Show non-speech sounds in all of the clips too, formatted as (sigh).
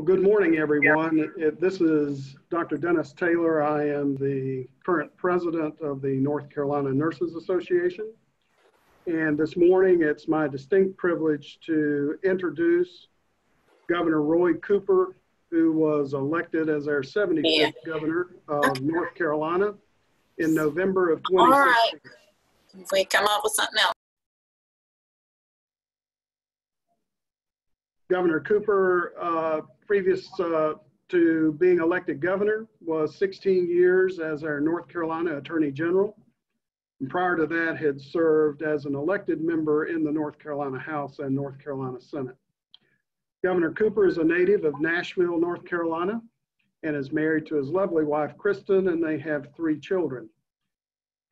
Well, good morning, everyone. It, this is Dr. Dennis Taylor. I am the current president of the North Carolina Nurses Association. And this morning, it's my distinct privilege to introduce Governor Roy Cooper, who was elected as our 75th yeah. governor of North Carolina in November of 2016. All right. If we come up with something else. Governor Cooper, uh, previous uh, to being elected governor, was 16 years as our North Carolina Attorney General. And prior to that, had served as an elected member in the North Carolina House and North Carolina Senate. Governor Cooper is a native of Nashville, North Carolina, and is married to his lovely wife, Kristin, and they have three children.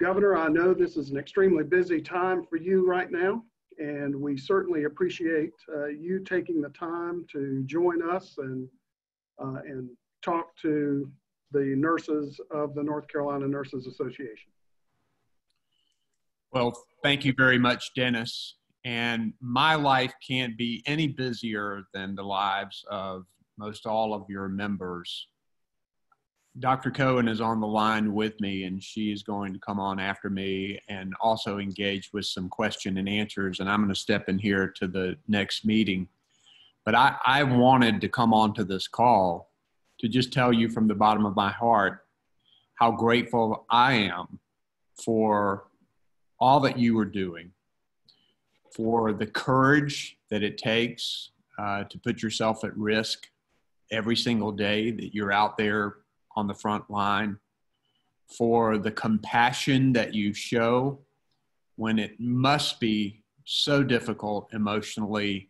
Governor, I know this is an extremely busy time for you right now, and we certainly appreciate uh, you taking the time to join us and, uh, and talk to the nurses of the North Carolina Nurses Association. Well, thank you very much, Dennis. And my life can't be any busier than the lives of most all of your members. Dr. Cohen is on the line with me, and she is going to come on after me and also engage with some question and answers. And I'm going to step in here to the next meeting. But I, I wanted to come on to this call to just tell you from the bottom of my heart how grateful I am for all that you are doing, for the courage that it takes uh, to put yourself at risk every single day that you're out there on the front line, for the compassion that you show when it must be so difficult emotionally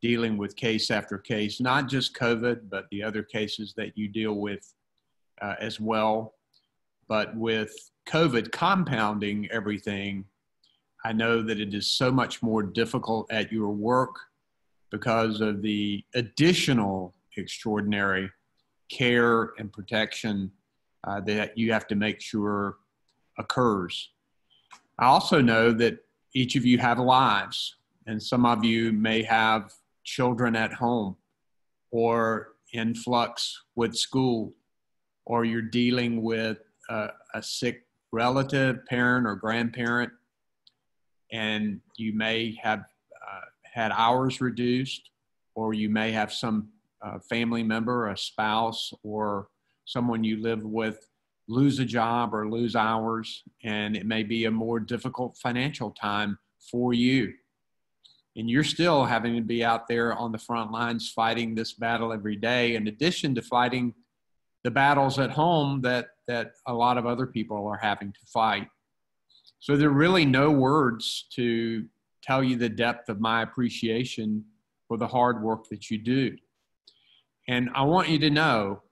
dealing with case after case, not just COVID, but the other cases that you deal with uh, as well. But with COVID compounding everything, I know that it is so much more difficult at your work because of the additional extraordinary care and protection uh, that you have to make sure occurs. I also know that each of you have lives, and some of you may have children at home or in flux with school, or you're dealing with a, a sick relative, parent, or grandparent, and you may have uh, had hours reduced, or you may have some a family member, a spouse, or someone you live with lose a job or lose hours, and it may be a more difficult financial time for you. And you're still having to be out there on the front lines fighting this battle every day, in addition to fighting the battles at home that, that a lot of other people are having to fight. So there are really no words to tell you the depth of my appreciation for the hard work that you do. And I want you to know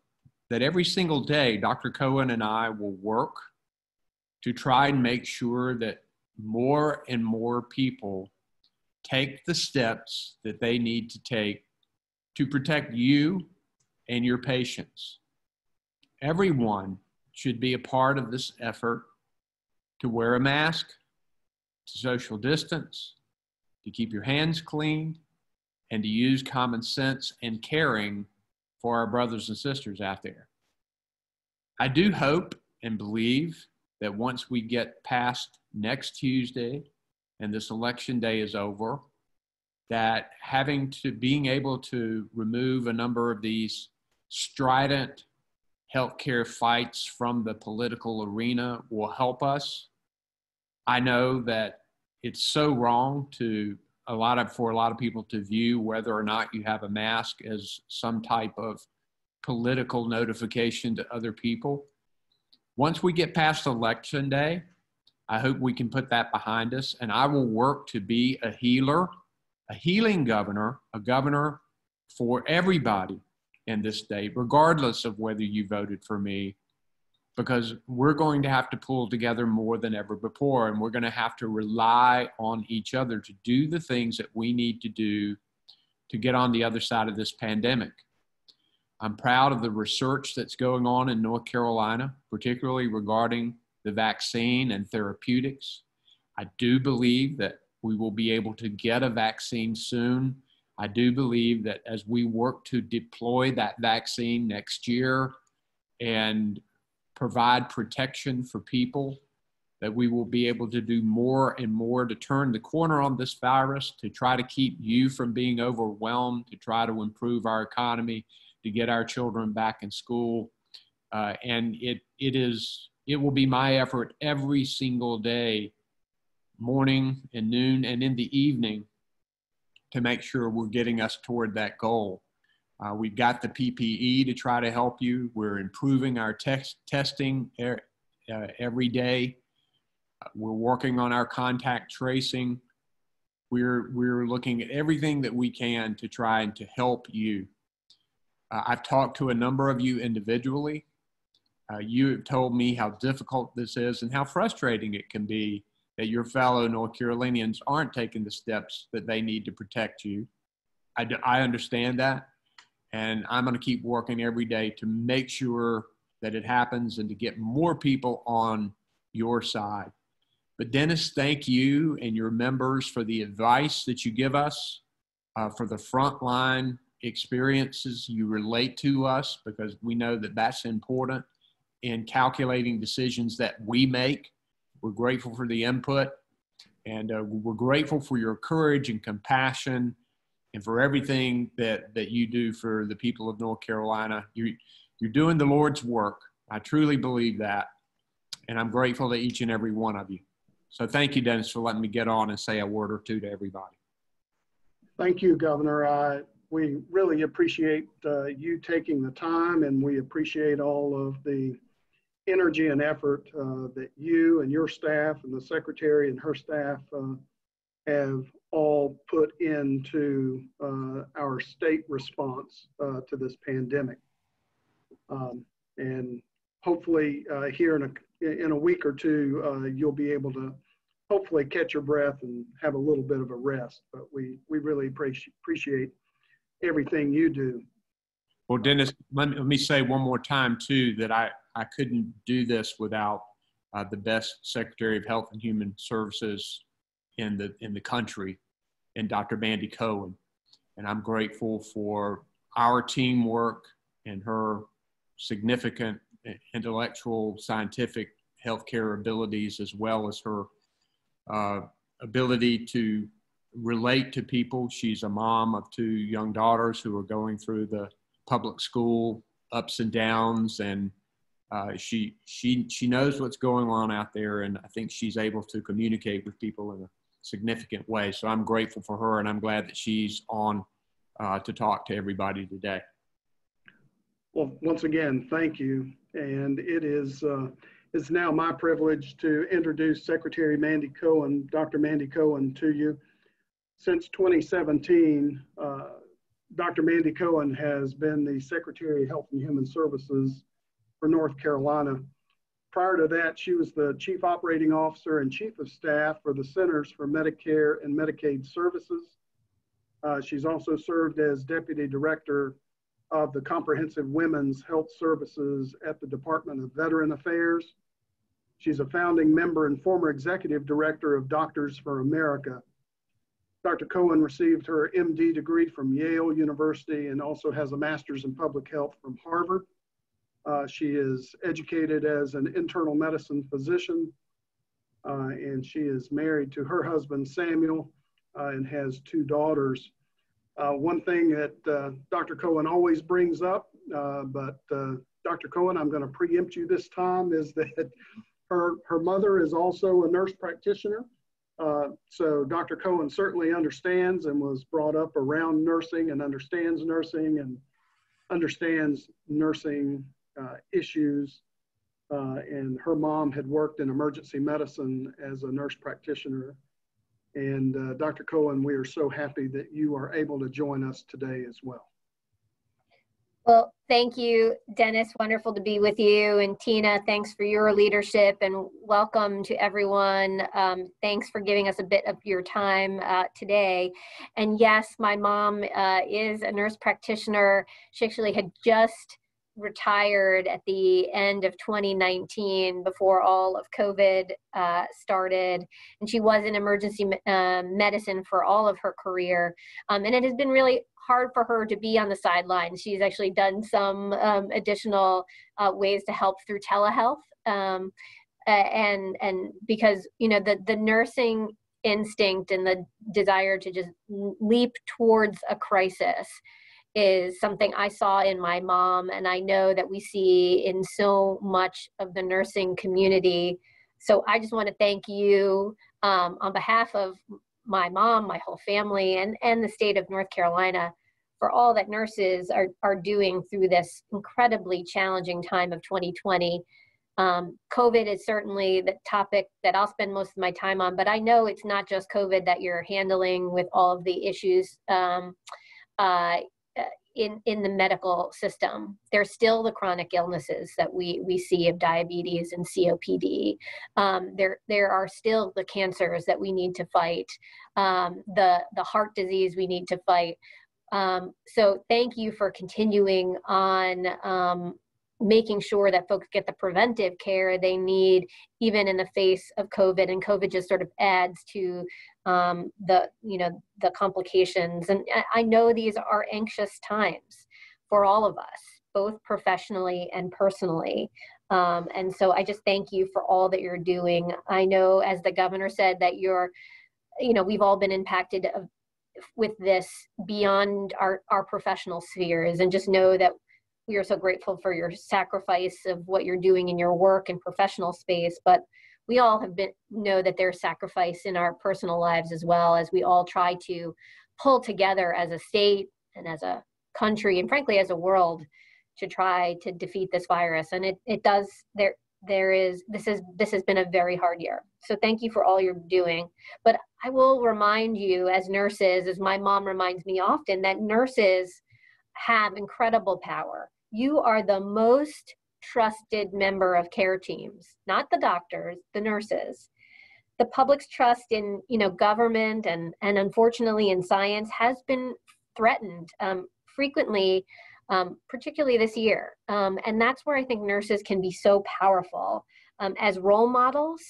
that every single day, Dr. Cohen and I will work to try and make sure that more and more people take the steps that they need to take to protect you and your patients. Everyone should be a part of this effort to wear a mask, to social distance, to keep your hands clean, and to use common sense and caring for our brothers and sisters out there. I do hope and believe that once we get past next Tuesday and this election day is over, that having to being able to remove a number of these strident healthcare fights from the political arena will help us. I know that it's so wrong to a lot of for a lot of people to view whether or not you have a mask as some type of political notification to other people. Once we get past election day, I hope we can put that behind us and I will work to be a healer, a healing governor, a governor for everybody in this state, regardless of whether you voted for me because we're going to have to pull together more than ever before and we're going to have to rely on each other to do the things that we need to do to get on the other side of this pandemic. I'm proud of the research that's going on in North Carolina, particularly regarding the vaccine and therapeutics. I do believe that we will be able to get a vaccine soon. I do believe that as we work to deploy that vaccine next year and provide protection for people, that we will be able to do more and more to turn the corner on this virus, to try to keep you from being overwhelmed, to try to improve our economy, to get our children back in school. Uh, and it, it is, it will be my effort every single day, morning and noon and in the evening, to make sure we're getting us toward that goal. Uh, we've got the PPE to try to help you. We're improving our text testing er, uh, every day. Uh, we're working on our contact tracing. We're, we're looking at everything that we can to try and to help you. Uh, I've talked to a number of you individually. Uh, you have told me how difficult this is and how frustrating it can be that your fellow North Carolinians aren't taking the steps that they need to protect you. I, I understand that. And I'm going to keep working every day to make sure that it happens and to get more people on your side. But Dennis, thank you and your members for the advice that you give us, uh, for the frontline experiences you relate to us, because we know that that's important in calculating decisions that we make we're grateful for the input and uh, we're grateful for your courage and compassion and for everything that, that you do for the people of North Carolina. You're, you're doing the Lord's work. I truly believe that. And I'm grateful to each and every one of you. So thank you, Dennis, for letting me get on and say a word or two to everybody. Thank you, Governor. Uh, we really appreciate uh, you taking the time and we appreciate all of the energy and effort uh, that you and your staff and the secretary and her staff uh, have all put into uh, our state response uh, to this pandemic. Um, and hopefully uh, here in a, in a week or two, uh, you'll be able to hopefully catch your breath and have a little bit of a rest. But we, we really appreciate, everything you do. Well, Dennis, let me, let me say one more time too, that I, I couldn't do this without uh, the best Secretary of Health and Human Services in the in the country, and Dr. Mandy Cohen. And I'm grateful for our teamwork and her significant intellectual, scientific healthcare abilities, as well as her uh, ability to relate to people. She's a mom of two young daughters who are going through the public school ups and downs and uh, she she she knows what's going on out there, and I think she's able to communicate with people in a significant way. So I'm grateful for her, and I'm glad that she's on uh, to talk to everybody today. Well, once again, thank you, and it is uh, it's now my privilege to introduce Secretary Mandy Cohen, Dr. Mandy Cohen, to you. Since 2017, uh, Dr. Mandy Cohen has been the Secretary of Health and Human Services for North Carolina. Prior to that, she was the Chief Operating Officer and Chief of Staff for the Centers for Medicare and Medicaid Services. Uh, she's also served as Deputy Director of the Comprehensive Women's Health Services at the Department of Veteran Affairs. She's a founding member and former Executive Director of Doctors for America. Dr. Cohen received her MD degree from Yale University and also has a master's in public health from Harvard. Uh, she is educated as an internal medicine physician, uh, and she is married to her husband, Samuel, uh, and has two daughters. Uh, one thing that uh, Dr. Cohen always brings up, uh, but Dr. Cohen, I'm going to preempt you this time, is (laughs) that her, her mother is also a nurse practitioner. so Dr. Cohen certainly understands and was brought up around nursing and understands nursing and understands nursing issues. Uh, and her mom had worked in emergency medicine as a nurse practitioner. And uh, Dr. Cohen, we are so happy that you are able to join us today as well. Well, thank you, Dennis. Wonderful to be with you. And Tina, thanks for your leadership and welcome to everyone. Um, thanks for giving us a bit of your time uh, today. And yes, my mom uh, is a nurse practitioner. She actually had just retired at the end of 2019 before all of COVID uh, started. And she was in emergency uh, medicine for all of her career. Um, and it has been really hard for her to be on the sidelines. She's actually done some um, additional uh, ways to help through telehealth. Um, and and because you know the the nursing instinct and the desire to just leap towards a crisis is something I saw in my mom, and I know that we see in so much of the nursing community. So I just want to thank you um, on behalf of my mom, my whole family, and, and the state of North Carolina for all that nurses are, are doing through this incredibly challenging time of 2020. Um, COVID is certainly the topic that I'll spend most of my time on, but I know it's not just COVID that you're handling with all of the issues um, uh, in, in the medical system. There's still the chronic illnesses that we, we see of diabetes and COPD. Um, there, there are still the cancers that we need to fight, um, the, the heart disease we need to fight. Um, so thank you for continuing on um, making sure that folks get the preventive care they need even in the face of covid and covid just sort of adds to um, the you know the complications. And i know these are anxious times for all of us both professionally and personally. Um, and so i just thank you for all that you're doing. I know as the governor said that you're you know we've all been impacted of, with this beyond our, our professional spheres and just know that we are so grateful for your sacrifice of what you're doing in your work and professional space. But we all have been know that there's sacrifice in our personal lives as well as we all try to pull together as a state and as a country and frankly as a world to try to defeat this virus. And it, it does there there is this is this has been a very hard year. So thank you for all you're doing. But i will remind you as nurses as my mom reminds me often that nurses have incredible power. You are the most trusted member of care teams, not the doctors, the nurses. The public's trust in you know government and and unfortunately in science has been threatened um, frequently, um, particularly this year. Um, and that's where I think nurses can be so powerful um, as role models.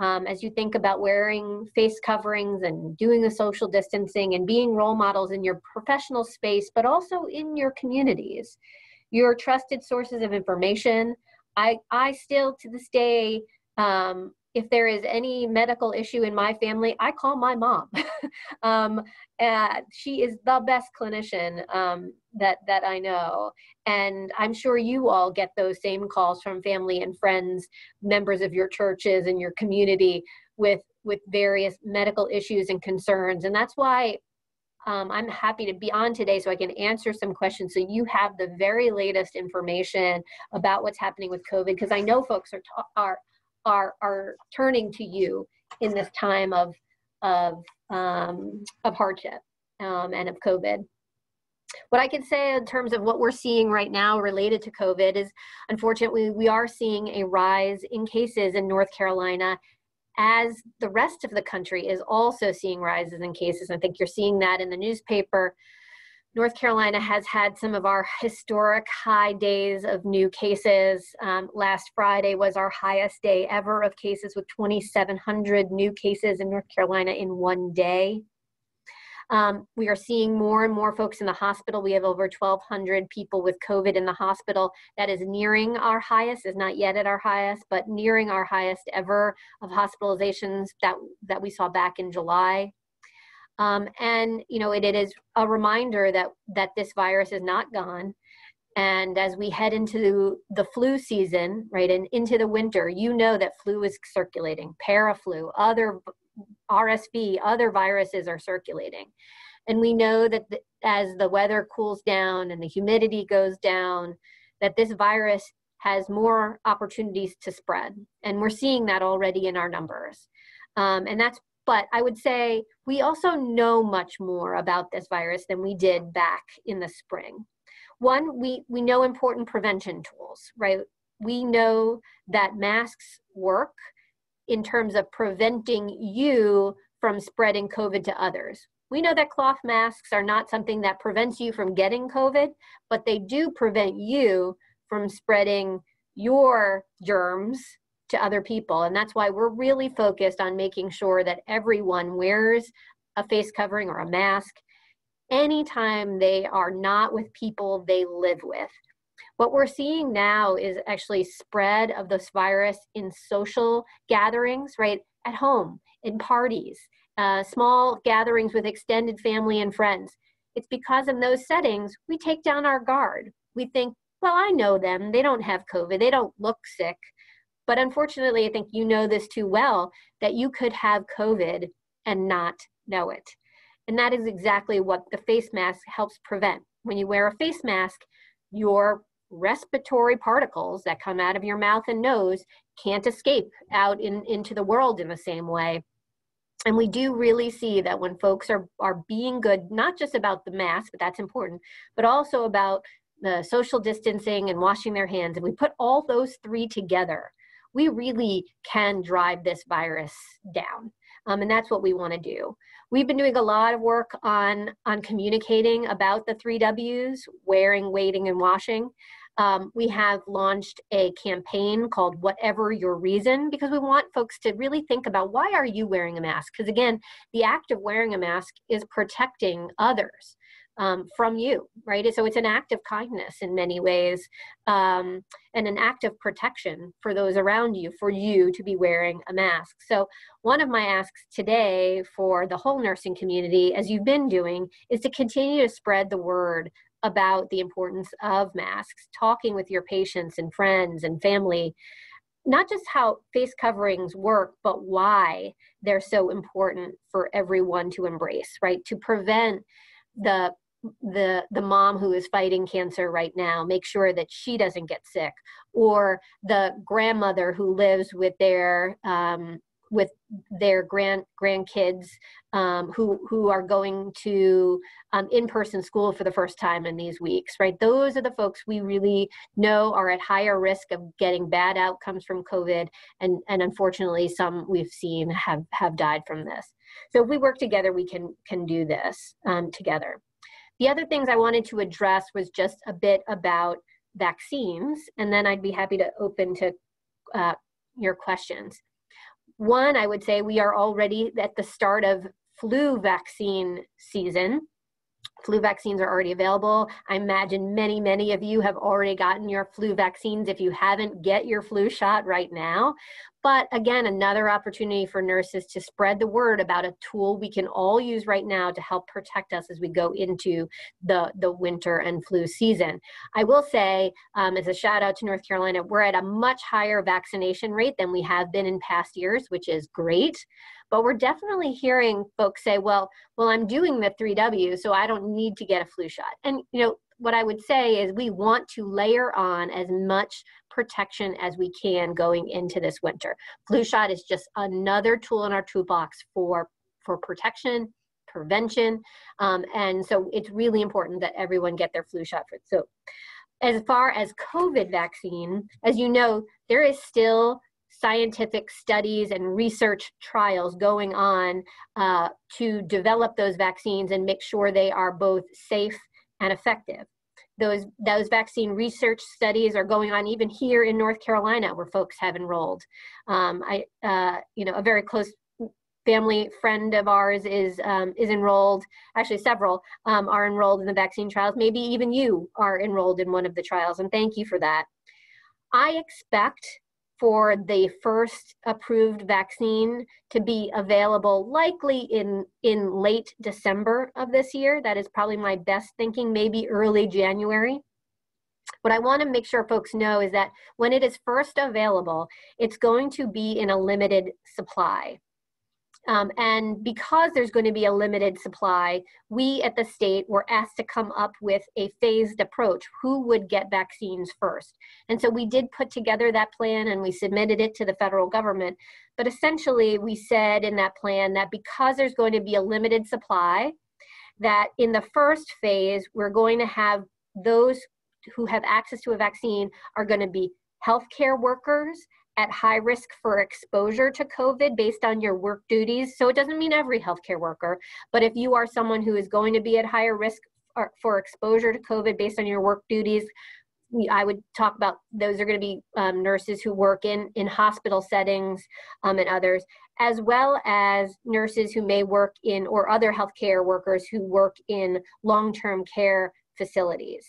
Um, as you think about wearing face coverings and doing the social distancing and being role models in your professional space, but also in your communities your trusted sources of information. I, I still to this day, um, if there is any medical issue in my family, I call my mom. (laughs) um, she is the best clinician um, that that I know, and I'm sure you all get those same calls from family and friends, members of your churches and your community with with various medical issues and concerns, and that's why um, I'm happy to be on today so I can answer some questions so you have the very latest information about what's happening with COVID because I know folks are, are, are, are turning to you in this time of, of, um, of hardship um, and of COVID. What I can say in terms of what we're seeing right now related to COVID is unfortunately we are seeing a rise in cases in North Carolina as the rest of the country is also seeing rises in cases. I think you're seeing that in the newspaper. North Carolina has had some of our historic high days of new cases. Um, last Friday was our highest day ever of cases with 2,700 new cases in North Carolina in one day. Um, we are seeing more and more folks in the hospital. We have over 1,200 people with COVID in the hospital. That is nearing our highest, is not yet at our highest, but nearing our highest ever of hospitalizations that, that we saw back in July. Um, and you know, it, it is a reminder that that this virus is not gone. And as we head into the flu season, right, and into the winter, you know that flu is circulating, paraflu, other RSV, other viruses are circulating. And we know that the, as the weather cools down and the humidity goes down, that this virus has more opportunities to spread. And we're seeing that already in our numbers. Um, and that's, but I would say we also know much more about this virus than we did back in the spring. One, we, we know important prevention tools, right? We know that masks work in terms of preventing you from spreading COVID to others. We know that cloth masks are not something that prevents you from getting COVID, but they do prevent you from spreading your germs to other people. And that's why we're really focused on making sure that everyone wears a face covering or a mask anytime they are not with people they live with. What we're seeing now is actually spread of this virus in social gatherings, right? At home, in parties, uh, small gatherings with extended family and friends. It's because in those settings, we take down our guard. We think, well, I know them. They don't have COVID. They don't look sick. But unfortunately, I think you know this too well that you could have COVID and not know it. And that is exactly what the face mask helps prevent. When you wear a face mask, your respiratory particles that come out of your mouth and nose can't escape out in, into the world in the same way. And we do really see that when folks are, are being good, not just about the mask, but that's important, but also about the social distancing and washing their hands, and we put all those three together, we really can drive this virus down. Um, and that's what we want to do. We've been doing a lot of work on, on communicating about the three W's, wearing, waiting, and washing. Um, we have launched a campaign called Whatever Your Reason because we want folks to really think about why are you wearing a mask? Because again, the act of wearing a mask is protecting others um, from you, right? So it's an act of kindness in many ways um, and an act of protection for those around you, for you to be wearing a mask. So, one of my asks today for the whole nursing community, as you've been doing, is to continue to spread the word about the importance of masks, talking with your patients and friends and family not just how face coverings work, but why they're so important for everyone to embrace, right? To prevent the the the mom who is fighting cancer right now make sure that she doesn't get sick or the grandmother who lives with their um, with their grand grandkids um, who who are going to um, in-person school for the first time in these weeks right? Those are the folks we really know are at higher risk of getting bad outcomes from covid and and unfortunately some we've seen have have died from this. So if we work together we can can do this um, together. The other things I wanted to address was just a bit about vaccines, and then I'd be happy to open to uh, your questions. One, I would say we are already at the start of flu vaccine season. Flu vaccines are already available. I imagine many, many of you have already gotten your flu vaccines. If you haven't, get your flu shot right now. But again, another opportunity for nurses to spread the word about a tool we can all use right now to help protect us as we go into the, the winter and flu season. I will say, um, as a shout out to North Carolina, we're at a much higher vaccination rate than we have been in past years, which is great. But we're definitely hearing folks say, well, well, I'm doing the 3W, so I don't need to get a flu shot. And, you know, what I would say is we want to layer on as much protection as we can going into this winter. Flu shot is just another tool in our toolbox for, for protection, prevention, um, and so it's really important that everyone get their flu shot. For, so as far as COVID vaccine, as you know, there is still scientific studies and research trials going on uh, to develop those vaccines and make sure they are both safe and effective. Those, those vaccine research studies are going on even here in North Carolina where folks have enrolled. Um, I, uh, you know, a very close family friend of ours is um, is enrolled. Actually, several um, are enrolled in the vaccine trials. Maybe even you are enrolled in one of the trials, and thank you for that. I expect for the first approved vaccine to be available likely in in late December of this year. That is probably my best thinking, maybe early January. What I want to make sure folks know is that when it is first available, it's going to be in a limited supply. Um, and because there's going to be a limited supply, we at the state were asked to come up with a phased approach. Who would get vaccines first? And so we did put together that plan and we submitted it to the federal government. But essentially, we said in that plan that because there's going to be a limited supply, that in the first phase, we're going to have those who have access to a vaccine are going to be healthcare workers at high risk for exposure to COVID based on your work duties. So it doesn't mean every healthcare worker, but if you are someone who is going to be at higher risk for exposure to COVID based on your work duties, I would talk about those are going to be um, nurses who work in in hospital settings um, and others, as well as nurses who may work in or other healthcare workers who work in long-term care facilities.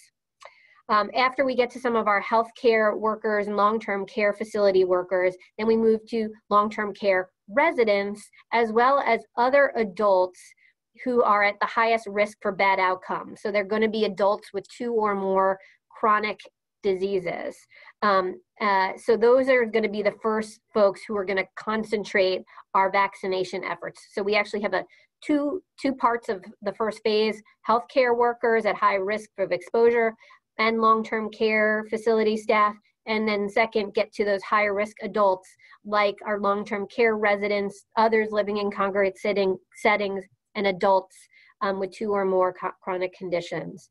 Um, after we get to some of our healthcare workers and long-term care facility workers, then we move to long-term care residents, as well as other adults who are at the highest risk for bad outcomes. So they're going to be adults with two or more chronic diseases. Um, uh, so those are going to be the first folks who are going to concentrate our vaccination efforts. So we actually have a two two parts of the first phase: healthcare workers at high risk of exposure, and long-term care facility staff. And then second, get to those higher risk adults like our long-term care residents, others living in congregate sitting settings, and adults um, with two or more chronic conditions.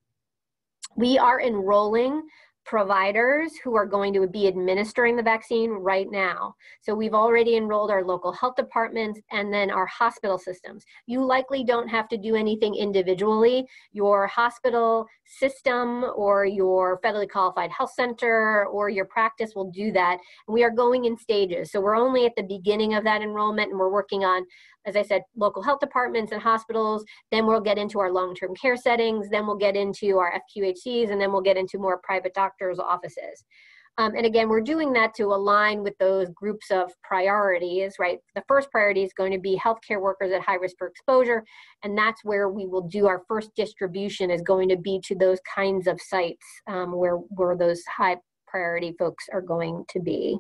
We are enrolling providers who are going to be administering the vaccine right now. So we've already enrolled our local health departments and then our hospital systems. You likely don't have to do anything individually. Your hospital system or your federally qualified health center or your practice will do that. And we are going in stages. So we're only at the beginning of that enrollment and we're working on as I said, local health departments and hospitals. Then we'll get into our long-term care settings. Then we'll get into our FQHCs, and then we'll get into more private doctors' offices. Um, and again, we're doing that to align with those groups of priorities, right? The first priority is going to be healthcare workers at high risk for exposure, and that's where we will do our first distribution is going to be to those kinds of sites um, where, where those high priority folks are going to be.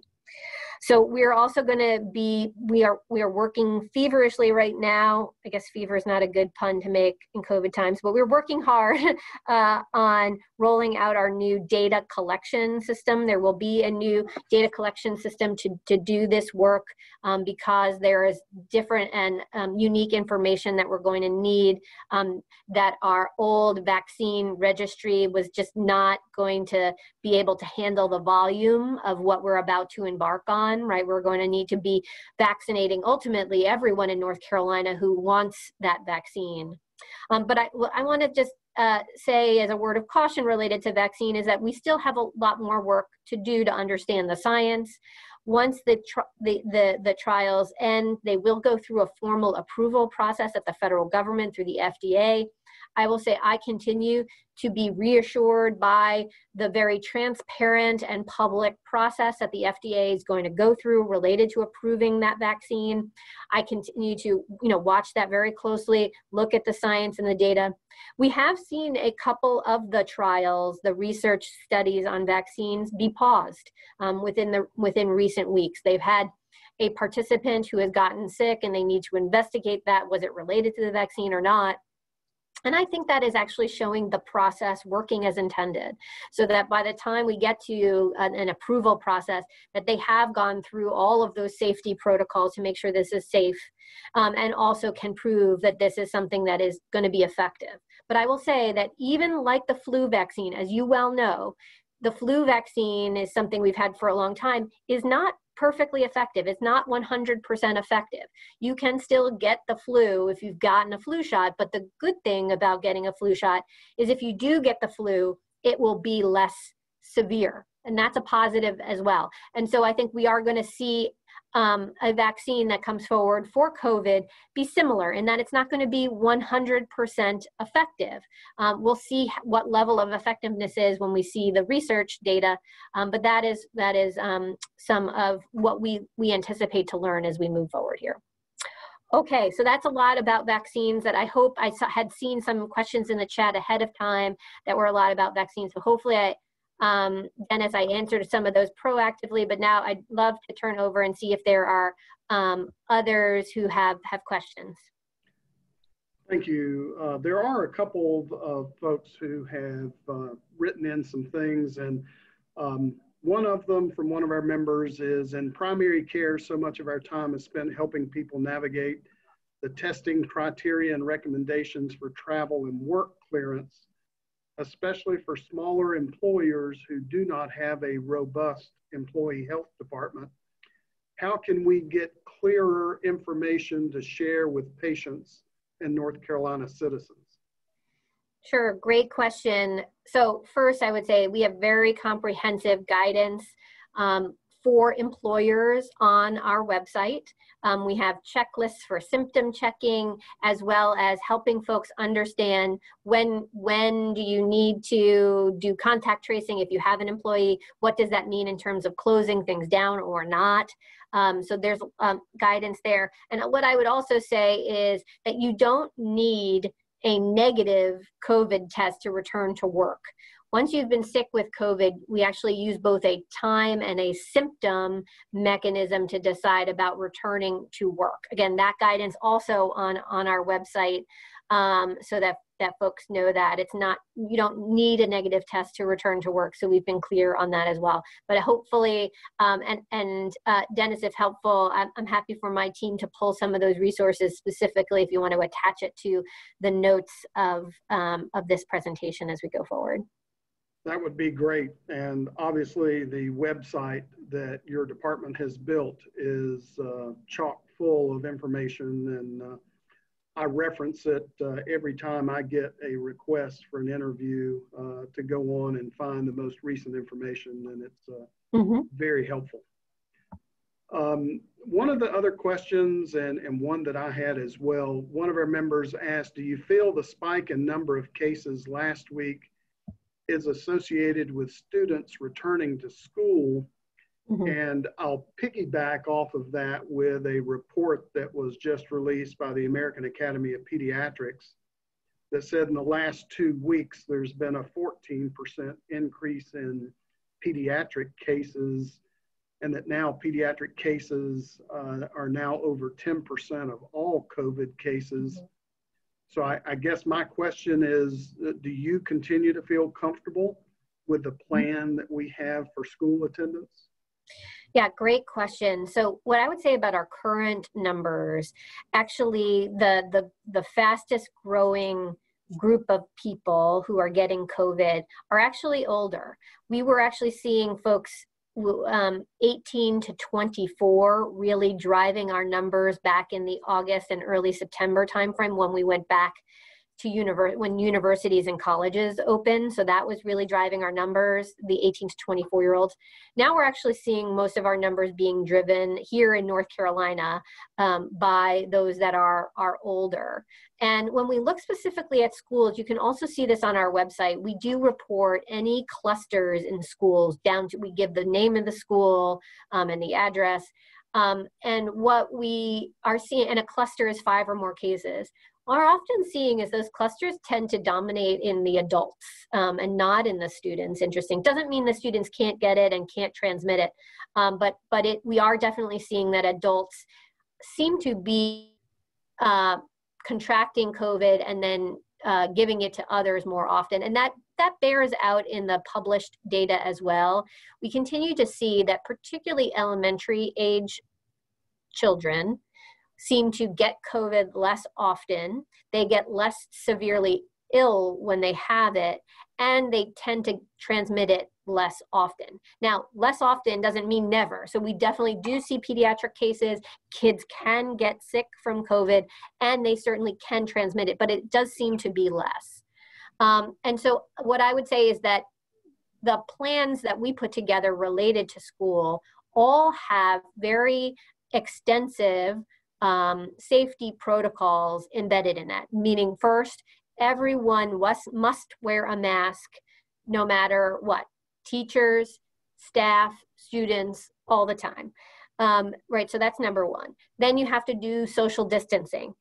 So we're also going to be we are we are working feverishly right now. I guess fever is not a good pun to make in COVID times, but we're working hard (laughs) uh, on rolling out our new data collection system. There will be a new data collection system to to do this work um, because there is different and um, unique information that we're going to need um, that our old vaccine registry was just not going to be able to handle the volume of what we're about to embark on, right? We're going to need to be vaccinating ultimately everyone in North Carolina who wants that vaccine. Um, but I, I want to just uh, say as a word of caution related to vaccine is that we still have a lot more work to do to understand the science. Once the, the, the, the trials end, they will go through a formal approval process at the federal government through the FDA. I will say I continue to be reassured by the very transparent and public process that the FDA is going to go through related to approving that vaccine. I continue to, you know, watch that very closely, look at the science and the data. We have seen a couple of the trials, the research studies on vaccines be paused um, within the within recent weeks. They've had a participant who has gotten sick and they need to investigate that was it related to the vaccine or not and I think that is actually showing the process working as intended, so that by the time we get to an, an, approval process, that they have gone through all of those safety protocols to make sure this is safe, um, and also can prove that this is something that is going to be effective. But I will say that even like the flu vaccine, as you well know, the flu vaccine is something we've had for a long time, is not perfectly effective. It's not 100% effective. You can still get the flu if you've gotten a flu shot, but the good thing about getting a flu shot is if you do get the flu, it will be less severe. And that's a positive as well. And so I think we are going to see um, a vaccine that comes forward for COVID be similar in that it's not going to be 100% effective. Um, we'll see what level of effectiveness is when we see the research data, um, but that is that is um, some of what we we anticipate to learn as we move forward here. Okay, so that's a lot about vaccines that I hope I had seen some questions in the chat ahead of time that were a lot about vaccines. So hopefully I, um, Dennis, I answered some of those proactively, but now I'd love to turn over and see if there are um, others who have, have questions. Thank you. Uh, there are a couple of folks who have uh, written in some things, and um, one of them from one of our members is in primary care, so much of our time is spent helping people navigate the testing criteria and recommendations for travel and work clearance especially for smaller employers who do not have a robust employee health department? How can we get clearer information to share with patients and North Carolina citizens? Sure, great question. So first, I would say we have very comprehensive guidance um, for employers on our website. Um, we have checklists for symptom checking, as well as helping folks understand when when do you need to do contact tracing if you have an employee. What does that mean in terms of closing things down or not? Um, so there's um, guidance there. And what I would also say is that you don't need a negative COVID test to return to work. Once you've been sick with COVID, we actually use both a time and a symptom mechanism to decide about returning to work. Again, that guidance also on, on our website um, so that, that folks know that it's not, you don't need a negative test to return to work. So we've been clear on that as well. But hopefully, um, and, and uh, Dennis, if helpful, I'm, I'm happy for my team to pull some of those resources specifically if you want to attach it to the notes of, um, of this presentation as we go forward. That would be great. And obviously, the website that your department has built is uh, chock full of information. And uh, I reference it uh, every time I get a request for an interview uh, to go on and find the most recent information. And it's mm -hmm. very helpful. Um, one of the other questions, and, and one that I had as well, one of our members asked, do you feel the spike in number of cases last week is associated with students returning to school. Mm-hmm. And I'll piggyback off of that with a report that was just released by the American Academy of Pediatrics that said in the last two weeks there's been a 14% increase in pediatric cases, and that now pediatric cases uh, are now over 10% of all COVID cases. Mm-hmm. So I, I guess my question is, uh, do you continue to feel comfortable with the plan that we have for school attendance? Yeah, great question. So what I would say about our current numbers, actually the the the fastest growing group of people who are getting COVID are actually older. We were actually seeing folks um, 18 to 24 really driving our numbers back in the August and early September timeframe when we went back to univer- when universities and colleges open. So that was really driving our numbers, the 18 to 24 year olds. Now we're actually seeing most of our numbers being driven here in North Carolina um, by those that are, are older. And when we look specifically at schools, you can also see this on our website. We do report any clusters in schools down to, we give the name of the school um, and the address. Um, and what we are seeing, and a cluster is five or more cases are often seeing is those clusters tend to dominate in the adults um, and not in the students. Interesting. Doesn't mean the students can't get it and can't transmit it, um, but but it we are definitely seeing that adults seem to be uh, contracting COVID and then uh, giving it to others more often, and that that bears out in the published data as well. We continue to see that particularly elementary age children seem to get COVID less often. They get less severely ill when they have it, and they tend to transmit it less often. Now, less often doesn't mean never. So we definitely do see pediatric cases. Kids can get sick from COVID, and they certainly can transmit it, but it does seem to be less. Um, and so what I would say is that the plans that we put together related to school all have very extensive um, safety protocols embedded in that. Meaning, first, everyone was, must wear a mask no matter what teachers, staff, students, all the time. Um, right, so that's number one. Then you have to do social distancing.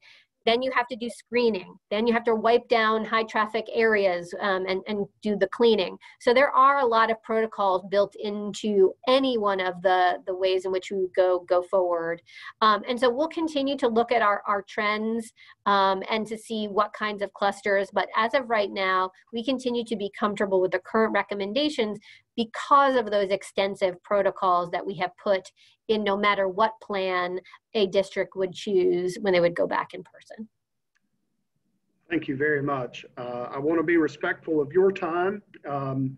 Then you have to do screening. Then you have to wipe down high traffic areas um, and, and do the cleaning. So there are a lot of protocols built into any one of the, the ways in which we go, go forward. Um, and so we'll continue to look at our, our trends um, and to see what kinds of clusters. But as of right now, we continue to be comfortable with the current recommendations because of those extensive protocols that we have put in no matter what plan a district would choose when they would go back in person. Thank you very much. Uh, I want to be respectful of your time. Um,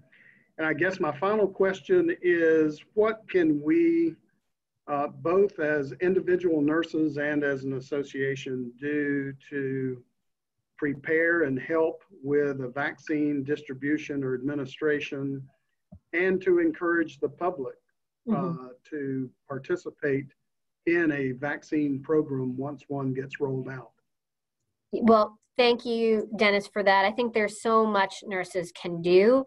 and I guess my final question is what can we, uh, both as individual nurses and as an association, do to prepare and help with a vaccine distribution or administration, and to encourage the public uh, to participate in a vaccine program once one gets rolled out. Well, thank you, Dennis, for that. I think there's so much nurses can do.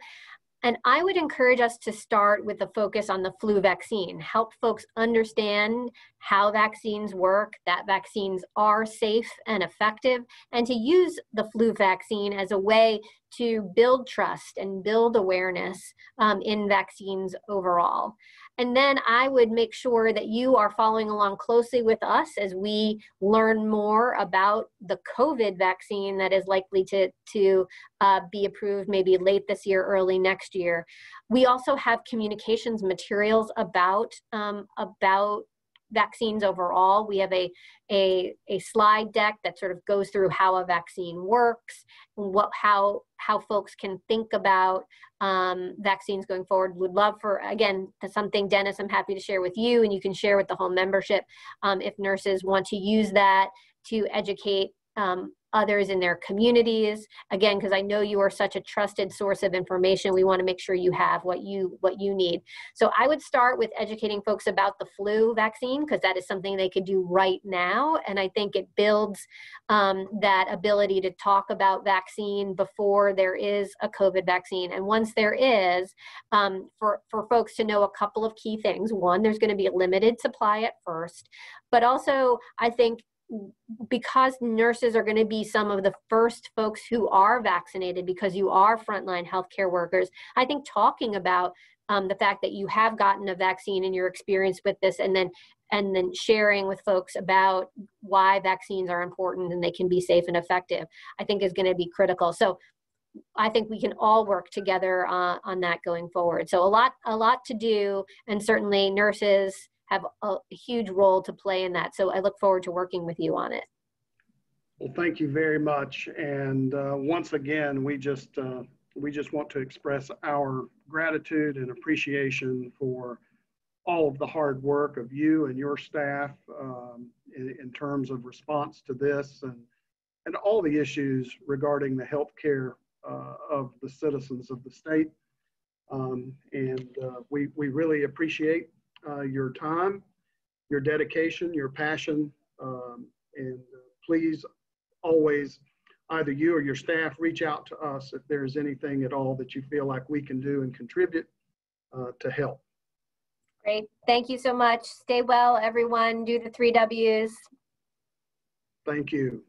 And I would encourage us to start with a focus on the flu vaccine, help folks understand how vaccines work, that vaccines are safe and effective, and to use the flu vaccine as a way to build trust and build awareness um, in vaccines overall. And then I would make sure that you are following along closely with us as we learn more about the COVID vaccine that is likely to, to uh, be approved maybe late this year, early next year. We also have communications materials about, um, about vaccines overall. We have a, a, a slide deck that sort of goes through how a vaccine works, what, how, how folks can think about um, vaccines going forward. Would love for, again, something, Dennis, I'm happy to share with you and you can share with the whole membership um, if nurses want to use that to educate um, others in their communities. Again because i know you are such a trusted source of information we want to make sure you have what you what you need. So i would start with educating folks about the flu vaccine because that is something they could do right now and i think it builds um, that ability to talk about vaccine before there is a covid vaccine. And once there is um, for for folks to know a couple of key things. One there's going to be a limited supply at first but also i think because nurses are going to be some of the first folks who are vaccinated because you are frontline healthcare workers, I think talking about um, the fact that you have gotten a vaccine and your experience with this and then and then sharing with folks about why vaccines are important and they can be safe and effective, I think is going to be critical. So I think we can all work together uh, on that going forward. So a lot, a lot to do, and certainly nurses have a, huge role to play in that. So I look forward to working with you on it. Well, thank you very much. And uh, once again, we just uh, we just want to express our gratitude and appreciation for all of the hard work of you and your staff um, in, in, terms of response to this and and all the issues regarding the health care uh, of the citizens of the state. Um, and uh, we, we really appreciate uh, your time, your dedication, your passion, um, and uh, please always, either you or your staff, reach out to us if there's anything at all that you feel like we can do and contribute uh, to help. Great. Thank you so much. Stay well, everyone. Do the three W's. Thank you.